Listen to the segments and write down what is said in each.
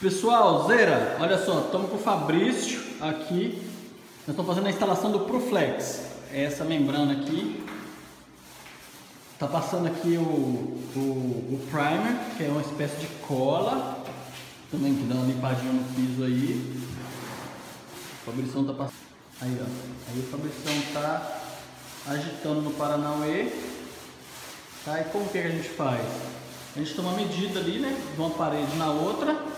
Pessoal, Zera, olha só, estamos com o Fabrício aqui. Nós estamos fazendo a instalação do Proflex. É essa membrana aqui. Tá passando aqui o, o, o primer, que é uma espécie de cola. Também que dá uma limpadinha no piso aí. O Fabrição tá passando. Aí, ó. Aí o Fabrição tá agitando no Paranauê. Tá? E como que a gente faz? A gente toma medida ali, né? De uma parede na outra.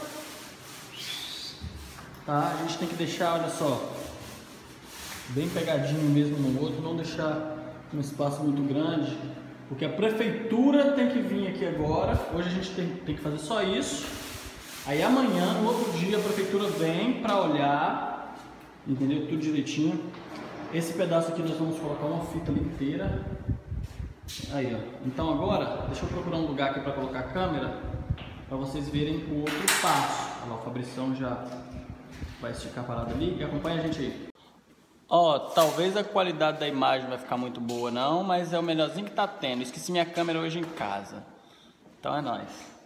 Tá? A gente tem que deixar, olha só, bem pegadinho mesmo no outro, não deixar um espaço muito grande, porque a prefeitura tem que vir aqui agora. Hoje a gente tem, tem que fazer só isso. Aí amanhã, no outro dia, a prefeitura vem para olhar, entendeu? Tudo direitinho. Esse pedaço aqui nós vamos colocar uma fita inteira. Aí, ó. Então agora, deixa eu procurar um lugar aqui para colocar a câmera, para vocês verem o outro passo. Olha lá, o Fabrição já vai esticar a parada ali e acompanha a gente aí. Ó, talvez a qualidade da imagem vai ficar muito boa não, mas é o melhorzinho que tá tendo. Esqueci minha câmera hoje em casa. Então é nóis.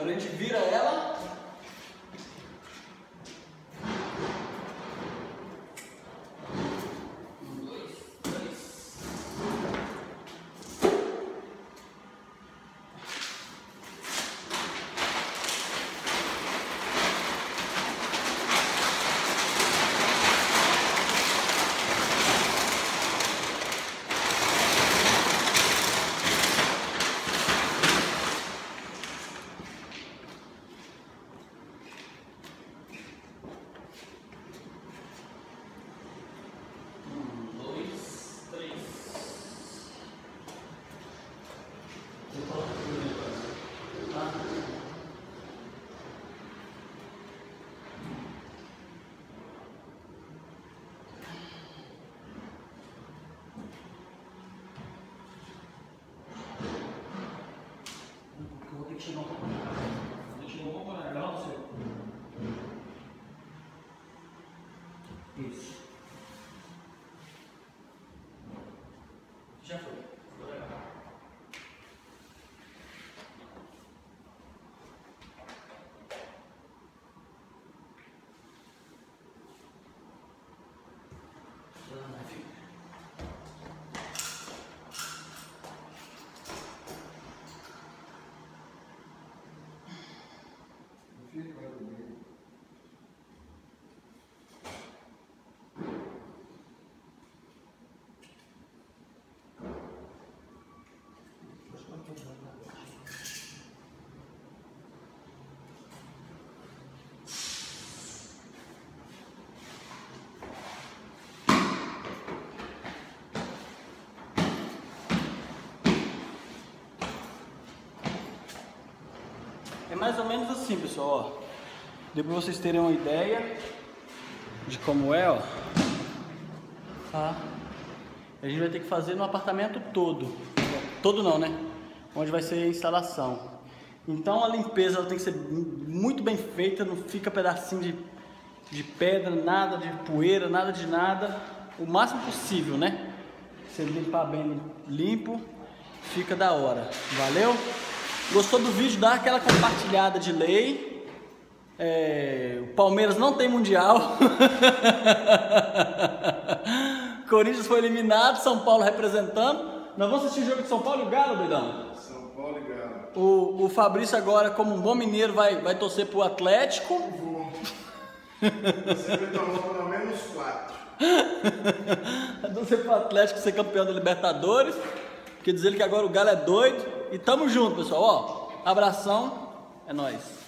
Agora a gente vira ela. Um, dois, três. Um, dois, três. Vou colocar aqui no negócio, tá? Eu vou ter que chegar um pouco. Vou ter que chegar um pouco mais. Levanta o seu. Isso. Já foi. Ficou legal. Ah, fica. É mais ou menos assim, pessoal. Ó. Deu vocês terem uma ideia de como é, ó. Tá? A gente vai ter que fazer no apartamento todo. Todo não, né? Onde vai ser a instalação. Então a limpeza ela tem que ser muito bem feita, não fica pedacinho de, de pedra, nada de poeira, nada de nada. O máximo possível, né? Você limpar bem limpo, fica da hora. Valeu? Gostou do vídeo? Dá aquela compartilhada de lei. É, o Palmeiras não tem mundial. Corinthians foi eliminado, São Paulo representando. Nós vamos assistir o jogo de São Paulo e o Galo, doidão? São Paulo e Galo. O, o Fabrício agora, como um bom mineiro, vai, vai torcer pro Atlético. Vou. Você me tomou pelo menos quatro. Vai torcer pro Atlético ser campeão da Libertadores. Quer dizer que agora o Galo é doido. E tamo junto, pessoal. Ó, abração. É nóis.